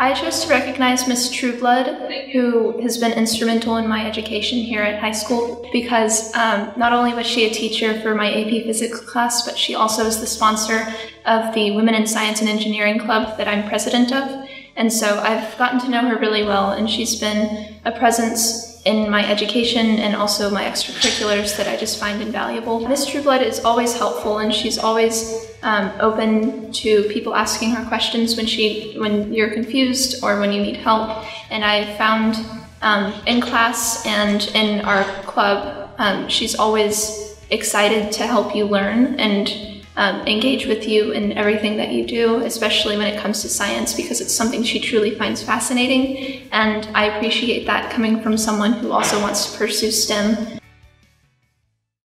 I chose to recognize Miss Trueblood, who has been instrumental in my education here at high school, because um, not only was she a teacher for my AP Physics class, but she also is the sponsor of the Women in Science and Engineering Club that I'm president of. And so I've gotten to know her really well, and she's been a presence in my education and also my extracurriculars that I just find invaluable. Miss Trueblood is always helpful, and she's always um, open to people asking her questions when she when you're confused or when you need help. And I found um, in class and in our club, um, she's always excited to help you learn and um, engage with you in everything that you do, especially when it comes to science, because it's something she truly finds fascinating. And I appreciate that coming from someone who also wants to pursue STEM.